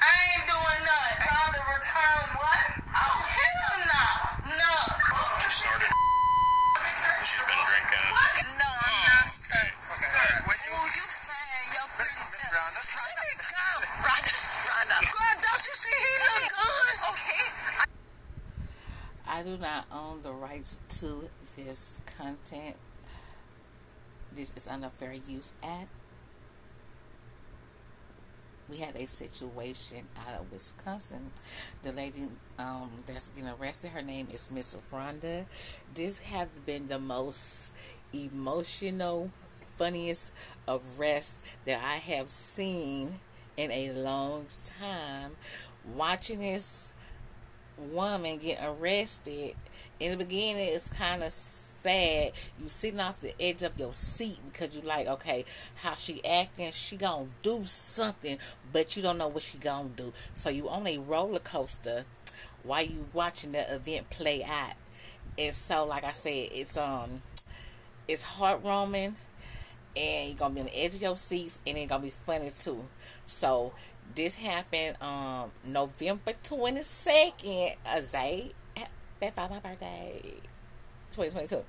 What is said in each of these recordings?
I ain't doing nothing. Trying to return what? Oh, hell no. No. Just started. She's been drinking. No, I'm not, sir. Okay. All right. What you? Ooh, you fine. Your pretty Miss self. Rhonda. Let go. Rhonda. Rhonda. Girl, don't you see he look good? Okay. I do not own the rights to this content. This is under Fair Use Act. We have a situation out of Wisconsin. The lady um, that's getting arrested, her name is Miss Rhonda. This have been the most emotional, funniest arrest that I have seen in a long time. Watching this woman get arrested in the beginning it's kind of sad. You sitting off the edge of your seat because you like okay how she acting she gonna do something but you don't know what she gonna do. So you on a roller coaster while you watching the event play out. And so like i said it's um it's heartwarming and you're gonna be on the edge of your seats and it's gonna be funny too. So this happened um November 22nd, a day before my birthday, 2022.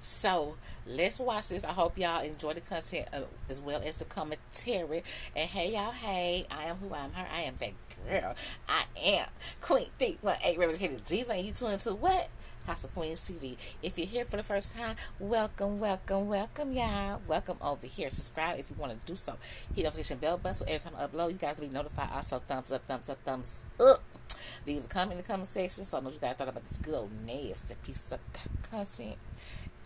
So let's watch this. I hope y'all enjoy the content uh, as well as the commentary. And hey, y'all, hey, I am who I am. Her, I am that girl. I am Queen D One Eight Representative Diva. And you tune into what? House of Queens TV. If you're here for the first time, welcome, welcome, welcome, y'all. Welcome over here. Subscribe if you want to do so. Hit the notification bell button so every time I upload, you guys will be notified. Also, thumbs up, thumbs up, thumbs up. Leave a comment in the comment section so I know what you guys thought about this good old nasty piece of content.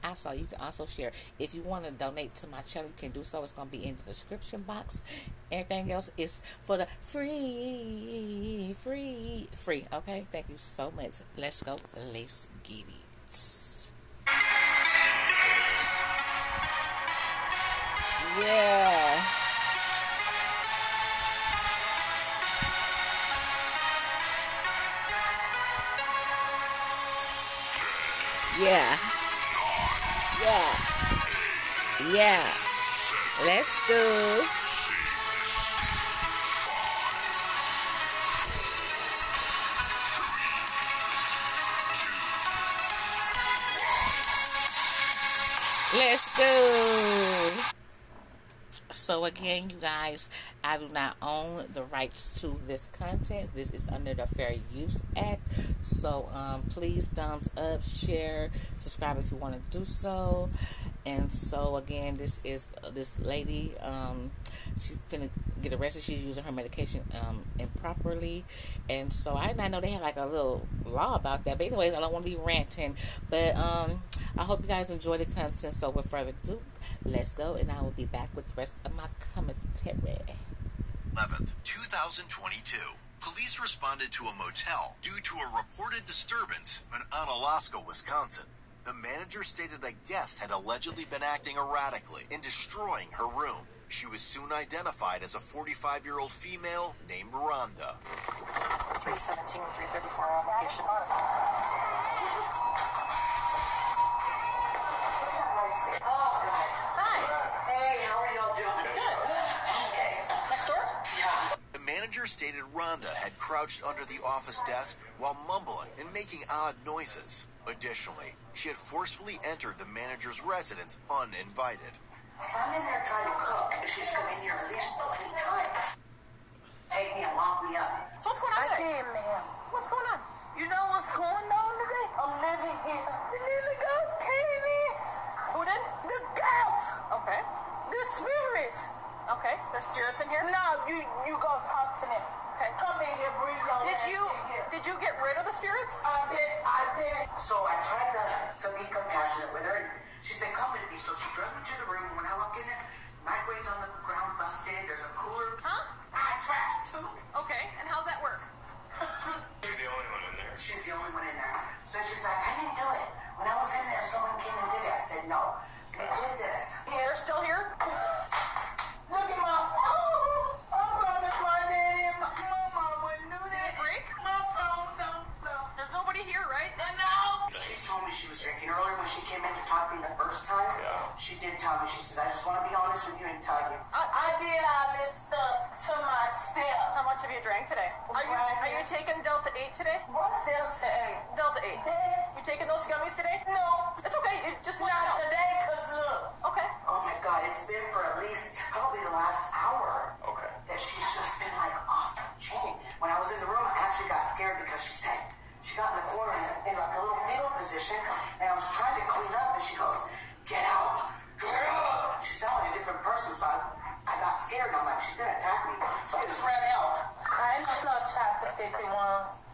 Also, you can also share. If you want to donate to my channel, you can do so. It's going to be in the description box. Everything else is for the free, free, free. Okay? Thank you so much. Let's go. Let's get it. Yeah. Yeah. Yeah. Yeah. Let's go. So again, you guys, I do not own the rights to this content. This is under the Fair Use Act. So um, please thumbs up, share, subscribe if you want to do so. And so again, this is uh, this lady. Um, she's finna get arrested. She's using her medication um, improperly, and so I did not know they had like a little law about that. But anyways, I don't want to be ranting. But um, I hope you guys enjoy the content. So with further ado, let's go, and I will be back with the rest of my commentary. 11th, 2022. Police responded to a motel due to a reported disturbance in Onalaska, Wisconsin. The manager stated a guest had allegedly been acting erratically and destroying her room. She was soon identified as a 45 year old female named Rhonda. 317 and 334 on location. Hey, how are y'all doing? Next door? Yeah. The manager stated Rhonda had crouched under the office desk while mumbling and making odd noises. Additionally, she had forcefully entered the manager's residence uninvited. I'm in there trying to cook. She's come in here at least 20 times. Take me and lock me up. So what's going on I did, ma'am. What's going on? You know what's going on today? I'm living here. The little ghost came in. Who did? The ghost. Okay. The spirits. Okay. There's spirits in here? No, you you go talk to them. Okay. Come in here, breathe your Did you here. did you get rid of the spirits? I did, I did. So I tried to, to be compassionate with her. She said, come with me. So she drug me to the room. When I walk in there, microwave's on the ground busted. There's a cooler. Huh? I tried to. Okay. And how'd that work? You're the only one in there. She's the only one in there. So she's like, I didn't do it. When I was in there, someone came and did it. I said, no. You did this. You're still here? Have you drank today? Are you are you taking Delta 8 today? What's Delta 8? Delta 8. You taking those gummies today? No. It's okay. It just Not today, cause look. Okay. Oh my god, it's been for at least probably the last hour. Okay. That she's just been like off the chain. When I was in the room, I actually got scared because she said she got in the corner in, in like a little fetal position, and I was trying to clean up, and she goes, "Get out, get out." She sounded like a different person, so I, I got scared, and I'm like, she's gonna attack me, so I just ran out. 51.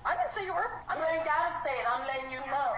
I didn't say you were. I'm, You ain't gotta say it, I'm letting you know.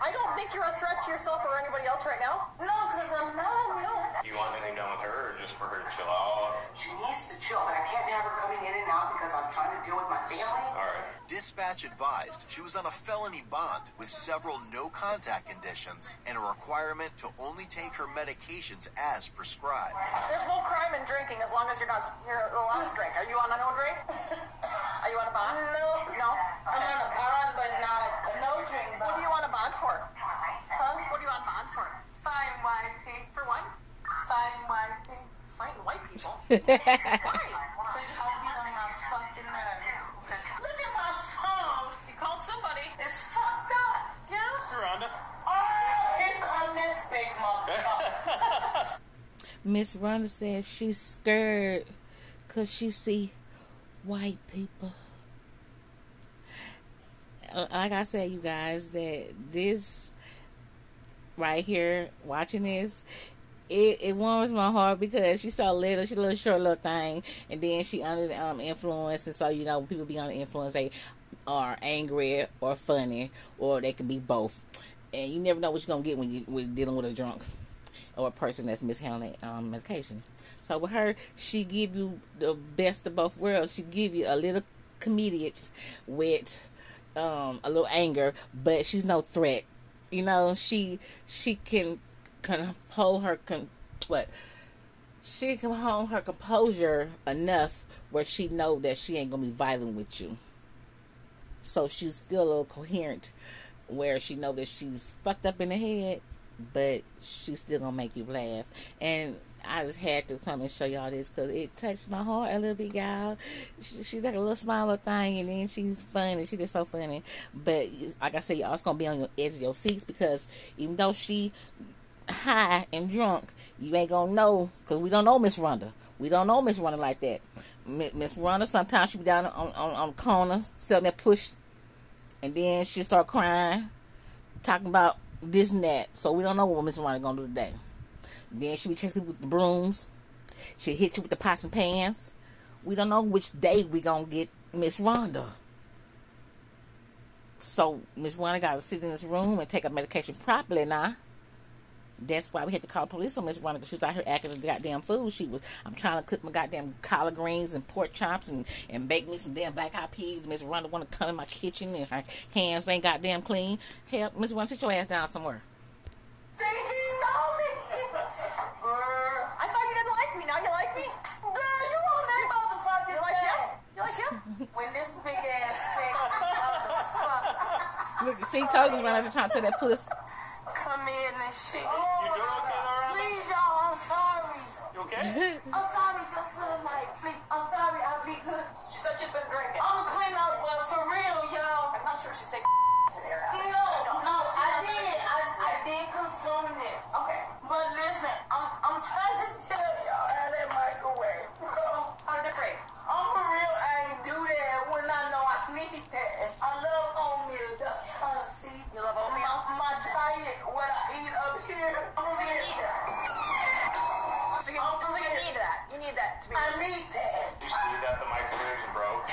I don't think you're a threat to yourself or anybody else right now. No, cause I'm not, no. You want anything done with her, or just for her to chill out? She needs to chill, but I can't have her coming in and out because I'm trying to deal with my family. All right. Dispatch advised she was on a felony bond with several no contact conditions and a requirement to only take her medications as prescribed. There's no crime in drinking as long as you're not you're allowed to drink. Are you on a no drink? Are you on a bond? No. No. I'm on a bond, but not a no drink What do you want a bond for? Huh? What do you want a bond for? Fine white people. For what? Fine white people. Fighting white people. Why? Why? Cause y'all get on my fucking nerves. Look at my phone. You called somebody. It's fucked up. Yeah. Rhonda. Oh, here comes this big motherfucker. Miss Rhonda says she's scared because she see white people. Uh, Like I said, you guys, that this right here, watching this, it, it warms my heart because she's so little, she's a little short little thing, and then she under the um, influence, and so you know, when people be under influence, they are angry or funny, or they can be both, and you never know what you're gonna get when you when you're dealing with a drunk or a person that's mishandling um, medication. So with her, she give you the best of both worlds. She give you a little comedian with um, a little anger, but she's no threat. You know, she she can can hold her con- what she can hold her composure enough where she know that she ain't gonna be violent with you. So she's still a little coherent, where she know that she's fucked up in the head, but she's still gonna make you laugh. And I just had to come and show y'all this because it touched my heart a little bit, y'all. She, she's like a little smaller thing, and then she's funny. She just so funny. But like I said, y'all, it's gonna be on your edge of your seats because even though she high and drunk, you ain't gonna know because we don't know Miss Rhonda. We don't know Miss Rhonda like that. Miss Rhonda sometimes she be down on on, on the corner selling that push, and then she start crying, talking about this and that. So we don't know what Miss Rhonda gonna do today. Then she be chasing people with the brooms. She hit you with the pots and pans. We don't know which day we gonna get Miss Rhonda. So Miss Rhonda gotta sit in this room and take her medication properly now. That's why we had to call police on Miss Rhonda because she was out here acting a goddamn fool. She was, I'm trying to cook my goddamn collard greens and pork chops and, and bake me some damn black eyed peas. Miss Rhonda want to come in my kitchen and her hands ain't goddamn clean. Hell, Miss Rhonda, sit your ass down somewhere. See, he know me. Girl, I thought you didn't like me. Now you like me? girl, you on that motherfucking You like him? You like him? When this big ass sexy motherfucker Look, see, told you Rhonda trying to say that puss. come in and shit. Oh, okay? I'm sorry just for the night. Please, I'm sorry, I'll be good. She said she's been drinking. I'm clean up, but for real, y'all. I'm not sure she's taking or not. No, no, I did. I, I did consume it. Okay. But listen, I'm, I'm trying to tell y'all that microwave, bro. How did it break? Need that. You need that to be. I need that. You just need that the microwaves broke.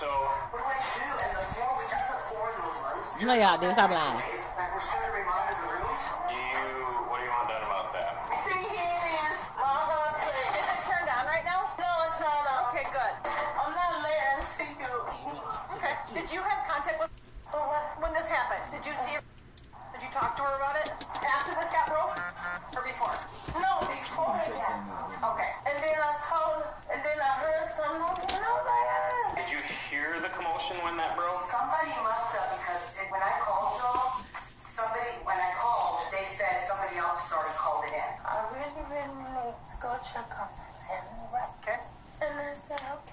So, What do I do? And the floor, we just put floor in those rooms. You know y'all did, stop lying. Like, we're still remodeling the rooms. do you, what do you want done about that? See, here it is. My heart Is says, it turned on right now? no, it's not on. Okay, good. I'm not letting to you. Okay. Did you have contact with For what? when this happened? Did you see her? Did you talk to her about it after this got broke or before? No, before that. Okay. And then I told, and then I heard something, and I was like, ah. Did you hear the commotion when that broke? Somebody must have, because when I called y'all, somebody, when I called, they said somebody else has already called it in. I really, really need to go check on my family, right? Okay. And I said, okay.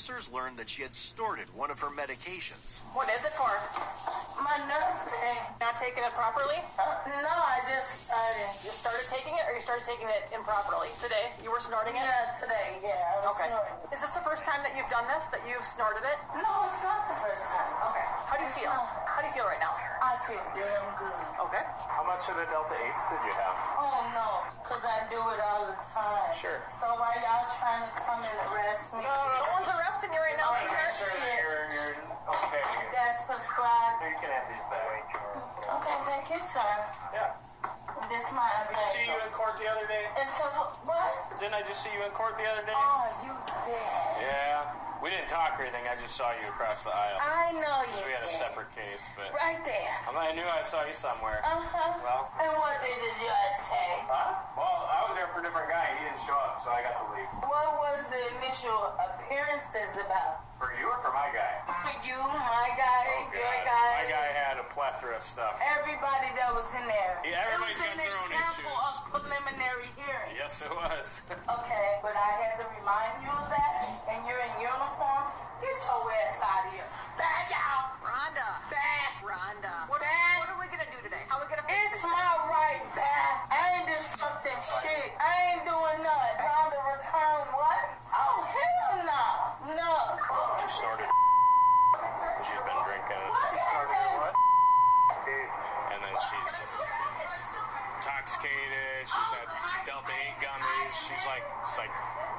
Officers learned that she had snorted one of her medications. What is it for? My nerve pain. Not taking it properly? No, I just started. You started taking it or you started taking it improperly? Today? You were snorting it? Yeah, today. Yeah, I was Okay. snorting. Is this the first time that you've done this? That you've snorted it? No, it's not the first time. Okay. How do you It's feel? not. How do you feel right now? I feel damn good. Okay. How much of the Delta 8s did you have? Oh no, because I do it all the time. Sure. So why y'all trying to come and arrest me? No one's arresting you right now. Oh. Sure, Shit. you're, you're okay. That's prescribed. You can have these back. Okay, thank you, sir. Yeah. This my Did I see you in court the other day? It's what? Didn't I just see you in court the other day? Oh, you did. Yeah. We didn't talk or anything. I just saw you across the aisle. I know you We had a separate case, but Right there. I I knew I saw you somewhere. Uh huh. Well. And what did the judge say? Huh? Well, I was there for a different guy. He didn't show up, so I got to leave. What was the initial appearances about? For you or for my guy? For you, my guy, oh, your God. guy, My guy had a plethora of stuff. everybody that was in there. Yeah, everybody's it was got an their own example issues. of preliminary hearing. Yes, it was. Okay, but I had to remind you of that, and you're in uniform. Get your ass out of here. Back out. Rhonda. Back. Rhonda. What, Back. what are we gonna do today? How are we gonna fix It's this? my right back. I ain't disrupting shit. I ain't doing nothing. Trying to return what? Oh, hell no. No. She snorted. She's been drinking. What? She snorted what? And then she's intoxicated. She's had Delta 8 gummies. She's like psych,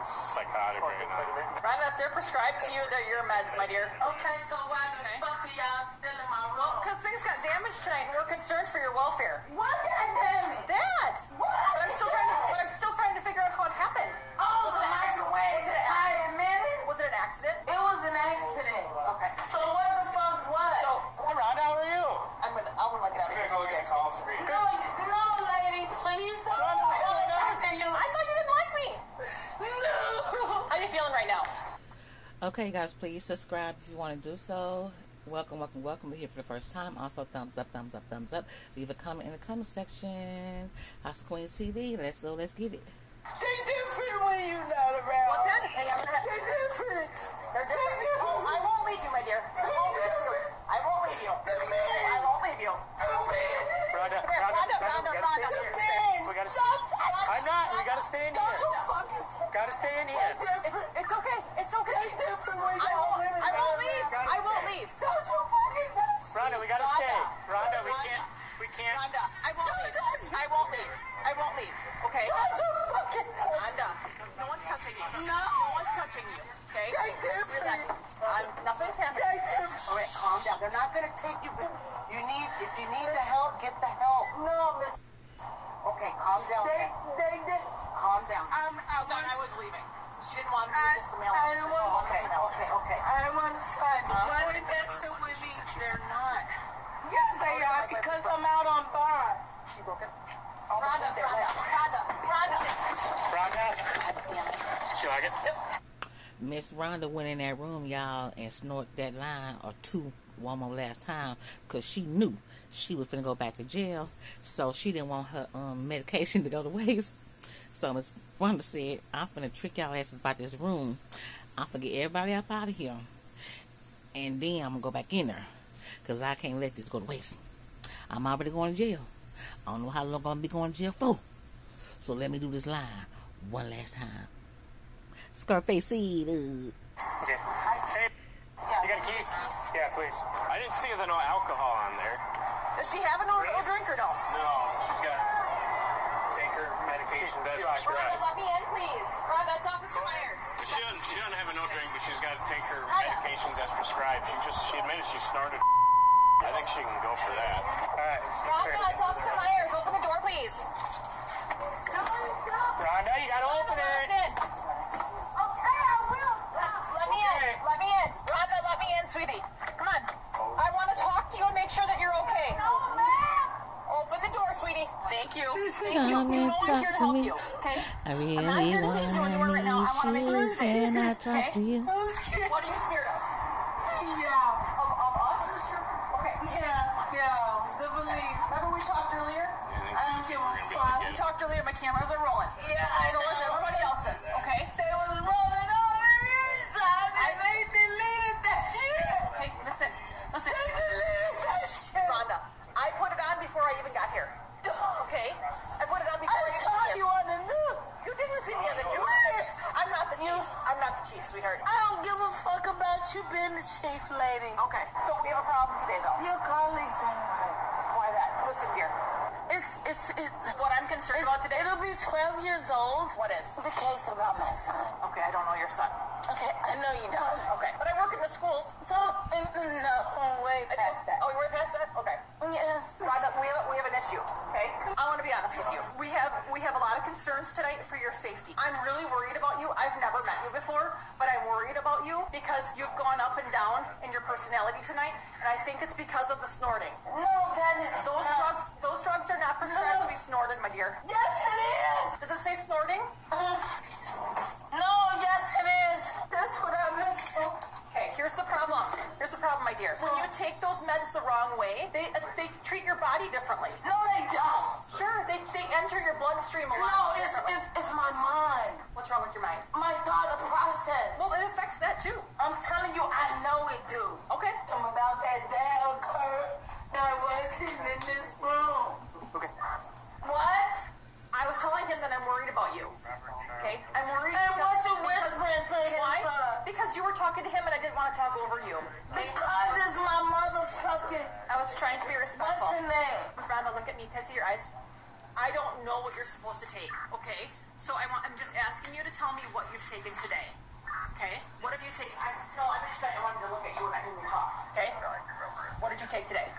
psychotic right now. Rhonda, if they're prescribed to you, they're your meds, my dear. Okay, so why the fuck are y'all still in my room? Because things got damaged tonight, and we're concerned for your welfare. What goddamn it? That. What? Okay, guys, please subscribe if you want to do so. Welcome, welcome, welcome. We're here for the first time. Also, thumbs up, thumbs up, thumbs up. Leave a comment in the comment section. House Queen TV. Let's go. Let's get it. She broke it. Oh, Rhonda, they're Rhonda. Rhonda, Rhonda. Rhonda. You like it? Miss Rhonda went in that room, y'all, and snorted that line or two one more last time because she knew she was going to go back to jail. So she didn't want her um, medication to go to waste. So Miss Rhonda said, I'm going to trick y'all asses about this room. I'm going to get everybody up out of here. And then I'm going to go back in there because I can't let this go to waste. I'm already going to jail. I don't know how long I'm going to be going to jail for. So let me do this line one last time. Scarface seed. Uh, Okay. Hey, you got a key? Yeah, please. I didn't see the no alcohol on there. Does she have a no, no drink or no? No, she's got take her medication. That's Rhonda, prescribed. let me in, please. Rhonda, it's Officer Myers. She doesn't, she doesn't have a no drink, but she's got to take her medications as prescribed. She just she admitted she snorted. I think she can go for that. All right. Rhonda, it's Officer Myers. Open the door, please. Rhonda, you gotta open it. Let us it. in. Let me in. Let me in. Rhonda, let me in, sweetie. Come on. I want to talk to you and make sure that you're okay. Open the door, sweetie. Thank you. Thank you. Come You and know I'm here to to help me. you. Okay. I I'm really not here to want take you anywhere right now. I want to make sure you you're safe. and I talk Okay? to cameras are rolling. Yeah, I So know. is everybody else's, okay? They was rolling all the time and they deleted that shit. Hey, listen, listen. They deleted that shit. Rhonda, I put it on before I even got here. Okay? I put it on before I, I saw you on the news. You didn't see me on the news. I'm not the chief. I'm not the chief, sweetheart. I don't give a fuck about you being the chief, lady. Okay. So we have a problem today, though. Your colleagues are Why that? Listen here. It's, it's, it's. What I'm concerned about today. It'll be 12 years old. What is? The case about my son. Okay, I don't know your son. Okay, I know you don't. Okay, but I work in the schools. So, no, way past that. Oh, you're way past that? Okay. Yes. We have, we have an issue, okay? I want to be honest with you. We have we have a lot of concerns tonight for your safety. I'm really worried about you. I've never met you before, but I'm worried about you because you've gone up and down in your personality tonight, and I think it's because of the snorting. No, that is Those not. drugs those drugs are not prescribed to be snorted, my dear. Yes, it is. Does it say snorting? No, here's the problem. Here's the problem, my dear. When you take those meds the wrong way, they uh, they treat your body differently. No, they don't. Sure, they, they enter your bloodstream a lot. No, it's, it's, it's my mind. What's wrong with your mind? My thought process. Well, it affects that too. I'm telling you, I know it do. Okay. Something about that that occurred that wasn't in this room. Okay. What? I was telling him that I'm worried about you. Okay? I'm worried And what because, you because- whispering to his Why? son? Because you were talking to him and I didn't want to talk over you. Because it's my motherfucking. I was trying to be What's respectful. the name? Rhonda, look at me. Can I see your eyes? I don't know what you're supposed to take. Okay? So I want, I'm just asking you to tell me what you've taken today. Okay? What have you taken? I, no, I'm just I wanted to look at you when I we talk, Okay? What did you take today?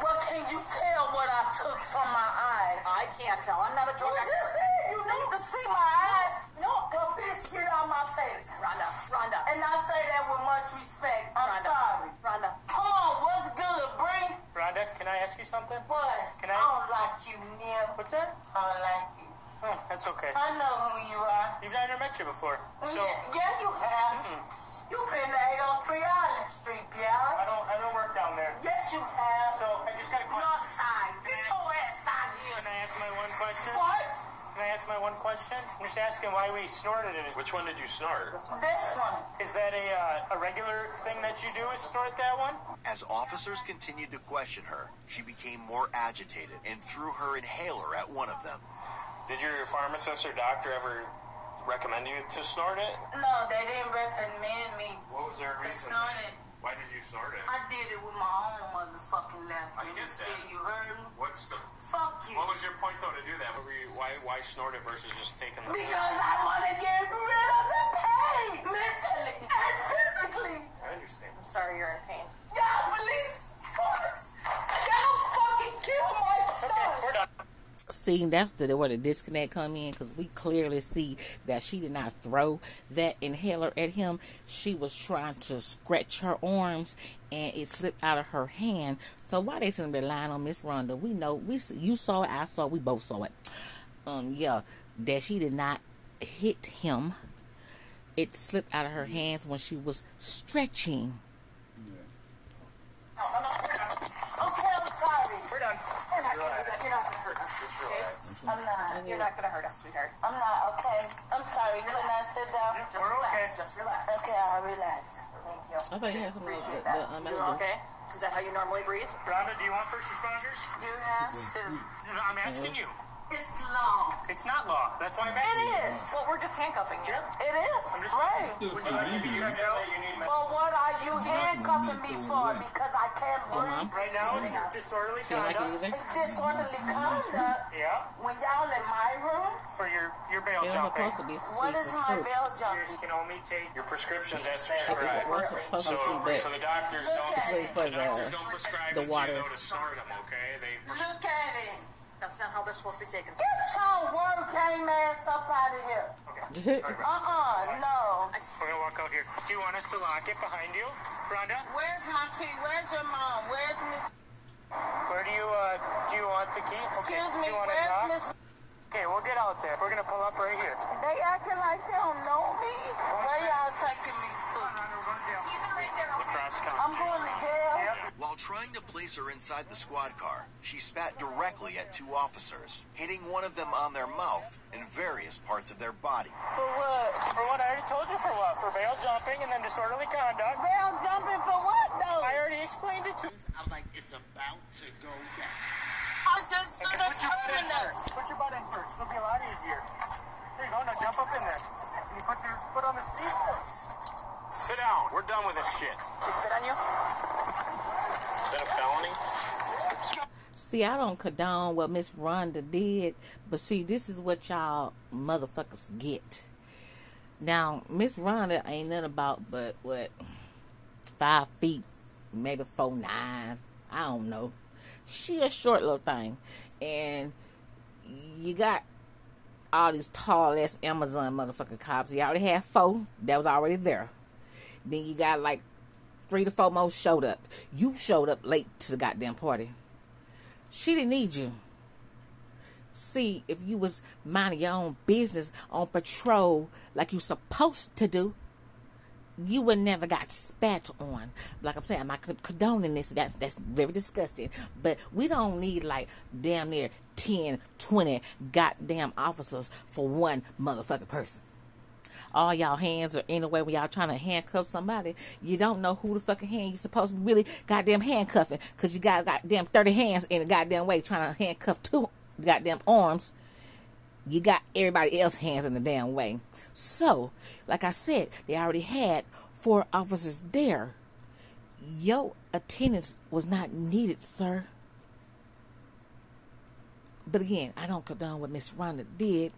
What can you tell what I took from my eyes? I can't tell. I'm not a You drug just said you need to see my eyes. No. Well, bitch, get out my face. Rhonda, Rhonda, And I say that with much respect. I'm Rhonda, sorry. Rhonda. Come on, what's good, Bree? Rhonda, can I ask you something? What? Can I- I don't like you, Neil. What's that? I don't like you. Oh, that's okay. I know who you are. You've never met you before. So, yeah, yeah, you have. You've been to 803 Island Street, I don't, I don't work down there. Yes, you have. So, I just got a question. Can I ask my one question? I'm just asking why we snorted it. Which one did you snort? This one. Is that a, uh, a regular thing that you do is snort that one? As officers continued to question her, she became more agitated and threw her inhaler at one of them. Did your pharmacist or doctor ever recommend you to snort it? No, they didn't recommend me What was their to reason? snort it. Why did you snort it? I did it with my own motherfucking left. I You get that. you heard me? What's the? Fuck you. What was your point though to do that? What were you, why why snort it versus just taking the? Because See, that's the where the disconnect come in because we clearly see that she did not throw that inhaler at him. She was trying to scratch her arms, and it slipped out of her hand. So why they sitting there lying on Miss Rhonda? We know we you saw it, I saw, it, we both saw it. Um, yeah, that she did not hit him. It slipped out of her hands when she was stretching. Okay, I'm sorry. We're done. You're not gonna do that. You're not gonna hurt us. Okay? I'm not. You're not gonna hurt us, sweetheart. I'm not. Okay. I'm sorry. Can I sit down? Just We're relax. okay. Just relax. Okay, I'll relax. Thank you. I thought you had some of the, Appreciate the, that. um, you melody. okay? Is that how you normally breathe? Rhonda, do you want first responders? You have to. I'm asking you. It's long. It's not law. That's why I'm It asking you. is. Well, we're just handcuffing you. It is. Right. Would you like to be checked out? You need med- Well, what are you handcuffing me for? Because I can't breathe. Right now, it's disorderly You like it conduct. It's disorderly conduct. Yeah, When y'all in my room, for your, your bail It was jumping. supposed to be what sweet is and my fruit. bell You can only take Your prescriptions as It prescribed. So, so the doctors don't. at wait it. for The doctors don't prescribe the water. to you know to snort them. Okay, they. Look at it. That's not how they're supposed to be taken. Get your word game ass up out of here. Uh-uh, no. We're gonna walk out here. Do you want us to lock it behind you, Rhonda? Where's my key? Where's your mom? Where's Miss? Where do you uh do you want the key? Okay. Excuse do me, you want it where's locked? Miss? Okay, we'll get out there. We're gonna pull up right here. They acting like they don't know me. Where y'all taking me to? Cross I'm going to jail. While trying to place her inside the squad car, she spat directly at two officers, hitting one of them on their mouth and various parts of their body. For what? For what I already told you for what? For bail jumping and then disorderly conduct. Bail jumping for what though? I already explained it to you. I was like, it's about to go down. I just Put your butt in there. Put your butt in first. It'll be a lot easier. There you go. Now jump up in there. And you put your foot on the seat. Sit down. We're done with this shit. She spit on you? Is that a felony? See, I don't condone what Miss Rhonda did, but see, this is what y'all motherfuckers get. Now, Miss Rhonda ain't nothing about but what five feet, maybe four nine. I don't know. She a short little thing, and you got all these tall ass Amazon motherfucking cops. You already had four that was already there. Then you got like three to four more showed up. You showed up late to the goddamn party. She didn't need you. See, if you was minding your own business on patrol like you supposed to do, you would never got spat on. Like I'm saying, I'm not condoning this. That's that's very disgusting. But we don't need like damn near 10, 20 goddamn officers for one motherfucking person. All y'all hands are anyway when y'all trying to handcuff somebody. You don't know who the fucking hand you supposed to really goddamn handcuffing because you got goddamn 30 hands in a goddamn way trying to handcuff two goddamn arms. You got everybody else hands in the damn way. So, like I said, they already had four officers there. Your attendance was not needed, sir. But again, I don't condone what Miss Rhonda did,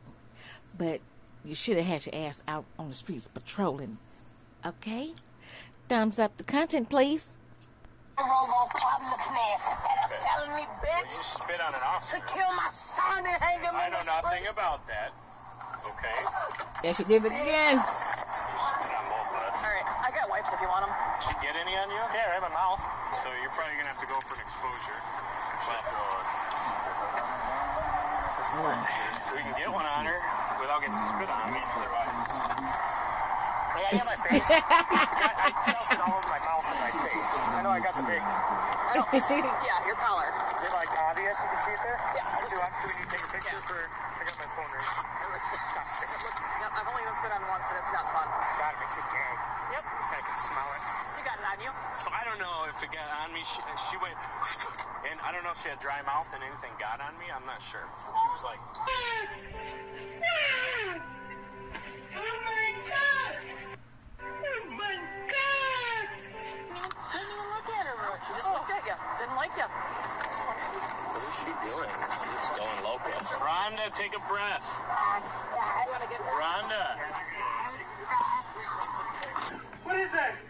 but you should have had your ass out on the streets patrolling. Okay? Thumbs up the content, please. Roll off problem ass. That a felony, You bitch. spit on an To kill my son and hang him I in know the nothing tree. about that. Okay? There she did it again. You spit on both of us. All right, I got wipes if you want them. Did she get any on you? Yeah, right in my mouth. So you're probably gonna have to go for an exposure. But, we can get one on her without getting spit on. I mean, otherwise. Yeah, I got my face. I, I felt it all over my mouth and my face. I know I got the big. I don't, yeah, your collar. Is it like obvious? You can see it there? Yeah. Do, I, do we need to take a picture for? I got my phone right. It looks disgusting. It look, I've only been spit on once and it's not fun. God, it makes me gag. Yep. I can smell it. You got it on you. So I don't know if it got on me. She, she went, and I don't know if she had dry mouth and anything got on me. I'm not sure. She was like, Didn't even look at her. She just looked at you. Didn't like you. what is she doing? She's going loco. Rhonda, take a breath. You want to get Rhonda. What is that?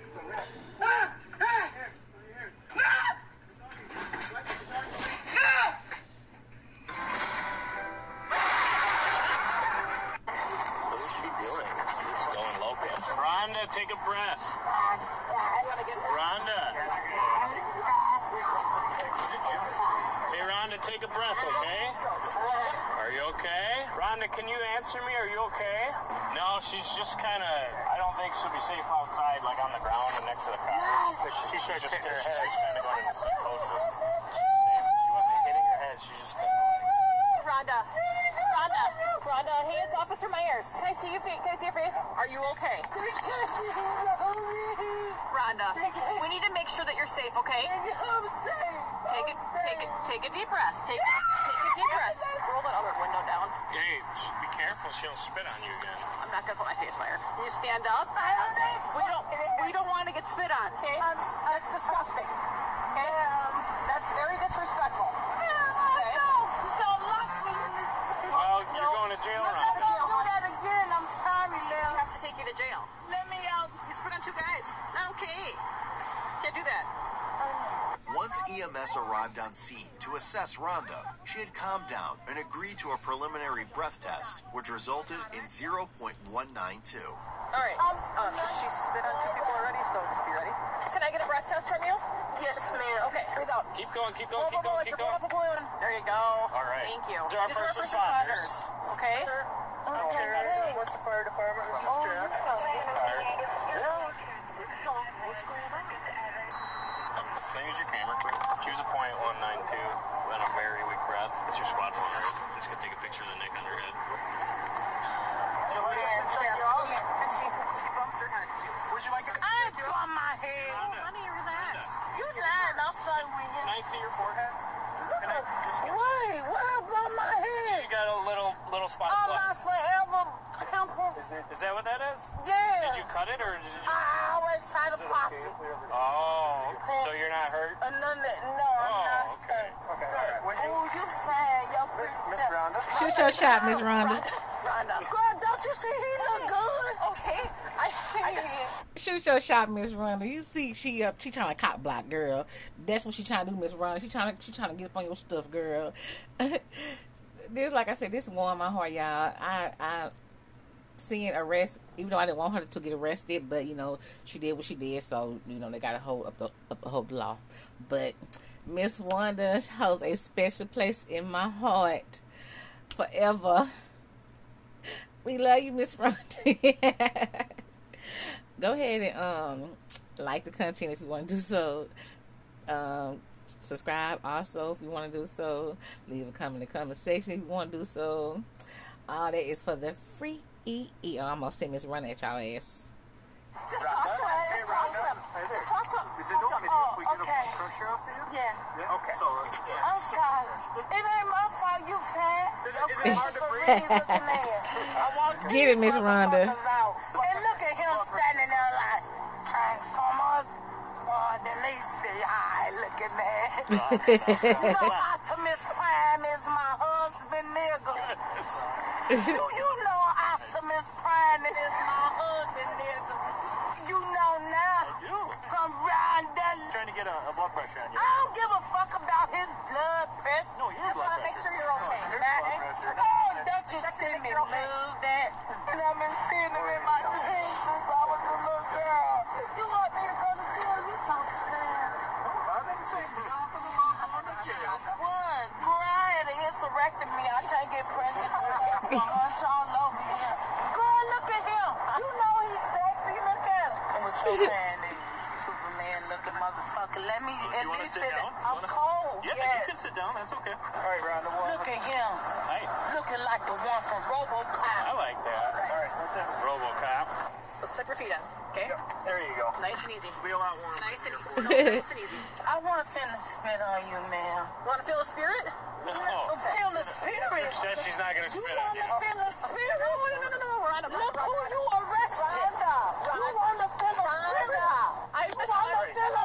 Take a breath. Rhonda. Hey, Rhonda, take a breath, okay? Are you okay? Rhonda, can you answer me? Are you okay? No, she's just kind of. I don't think she'll be safe outside, like on the ground and next to the car. She, she's just, her head. She's kind of going into psychosis. She's safe. She wasn't hitting her head. She just kind of like. Rhonda. Rhonda. Rhonda. Hey, it's Officer Myers. Can I see your face? Can I see your face? Are you okay? Rhonda. We need to make sure that you're safe, okay? Take it. Take it. Take a deep breath. Take. Take a deep breath. Roll that other window down. Hey, be careful. She'll spit on you again. I'm not gonna put my face by her. You stand up. We don't. We don't want to get spit on. Okay. Um, that's disgusting. Okay. Um, that's very disrespectful. On two guys. Not okay. Can't do that. Once EMS arrived on scene to assess Rhonda, she had calmed down and agreed to a preliminary breath test, which resulted in 0.192. All right. Um, she spit on two people already, so just be ready. Can I get a breath test from you? Yes, ma'am. Okay, breathe out. Keep going, keep going, Blow, keep blow, going, blow, keep going. There you go. All right. Thank you. These are our These are first first responders. Okay. What's the fire department? This is Jack. What's going on? Then use your camera. Choose a point 192, then a very weak breath. It's your squad phone. I'm just gonna take a picture of the neck on her head. And. Would you like a I bump my head. Honey, relax. You lying outside with him. Can I see your forehead? Can I just Wait, what about my You got a little little spot Oh, of on my forever pimple. Is that what that is? Yeah. Did you cut it or did you? I always try to pop it. Oh, so you're not hurt? Another, no, I'm Oh, not okay. sir. Okay, all right. When you, Oh, you fine, your pretty Miss self. Rhonda. Shoot your shot, Miss Rhonda. Rhonda. Girl, don't you see he look good? I, Shoot your shot, Miss Rhonda. You see, she up, she trying to cop block, girl. That's what she trying to do, Miss Rhonda. She trying to, she trying to get up on your stuff, girl. this, like I said, this warmed my heart, y'all. I, I seeing arrest, even though I didn't want her to get arrested, but you know, she did what she did, so you know they got to hold up the uphold the law. But Miss Wanda holds a special place in my heart forever. We love you, Miss Rhonda. Go ahead and um like the content if you want to do so. Um, subscribe also if you want to do so. Leave a comment in the comment section if you want to do so. All that is for the free. Oh, I'm gonna send Miss Rhonda at y'all ass. Just talk to him. Just talk to him. Just talk to him. Is it okay Oh, if we get okay. a pressure up for you? Yeah. Yeah. Okay. So, uh, I'm sorry. It ain't my fault you fat. Is it- it hard to a breathe? really man. I want Get these it, Miss Rhonda. And look at him standing there like Transformers. Oh, the least they high looking man. you know Optimus Prime is my husband, nigga. Do you know Optimus Prime is my husband, nigga? You know now do. from Rhonda. Trying to get a, a blood pressure on you. I don't give a fuck about his blood pressure. No, your blood make sure you're okay. That, oh, don't you see me move that? And I've been seeing him in my dreams since I was a little girl. You want me to go to jail? You so sad. I didn't say not for going to jail. What? Brian hysterectomy. I can't get pregnant. I'm all over him. Girl, look at him. You know he's sexy. Look at him. And what your fan is? Superman looking motherfucker. Let me at least sit sit down? I'm wanna- cold. Yeah, yes. you can sit down. That's okay. All right, Rhonda. Well, Look at him. Hey, Looking like the one from RoboCop. I like that. all right. Let's have RoboCop. Let's slip your feet in. Okay? There you go. Nice and easy. Be a lot warmer. Nice and nice and easy. I want to finna spit on you, man. Want to feel the spirit? No. Feel the spirit. Says she's not gonna spit on want you. want to feel the spirit? No, no, no, no, no. We're on a Look who you arrested. You want to feel the spirit? I You want to feel the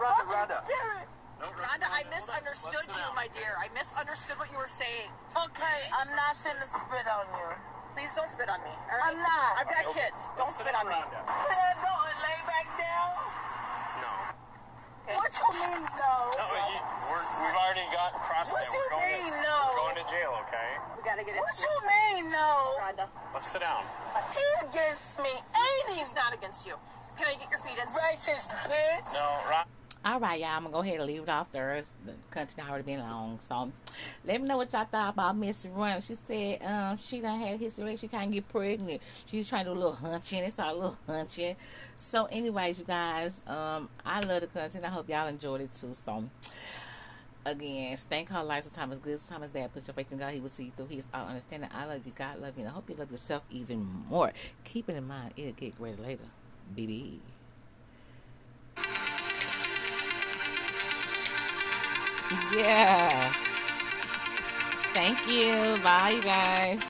Rhonda, Rhonda. spirit? Rhonda, I misunderstood you, my dear. I misunderstood what you were saying. Okay, I'm not finna spit on you. Please don't spit on me. all right? I'm not. I've got kids. Don't spit on me. Can I go and lay back down? No. What you mean no? No, you, we're, we've already got crossed What you We're going, mean, to, no? we're going to jail, okay? We gotta get it. What you mean no? Rhonda, Let's sit down. He against me, ain't he? he's not against you. Can I get your feet in? Racist bitch. No, Ron. All right, y'all. I'm gonna go ahead and leave it off there. The content already been long, so let me know what y'all thought about Miss Run. She said um, she done had history. She can't get pregnant. She's trying to do a little hunching. It's all a little hunching. So, anyways, you guys, um, I love the content. I hope y'all enjoyed it too. So, again, thank her life. Sometimes it's good, sometimes it's bad. Put your faith in God. He will see you through. He's all understanding. I love you. God love you. And I hope you love yourself even more. Keep it in mind. It'll get greater later. BB. Yeah. Thank you. Bye, you guys.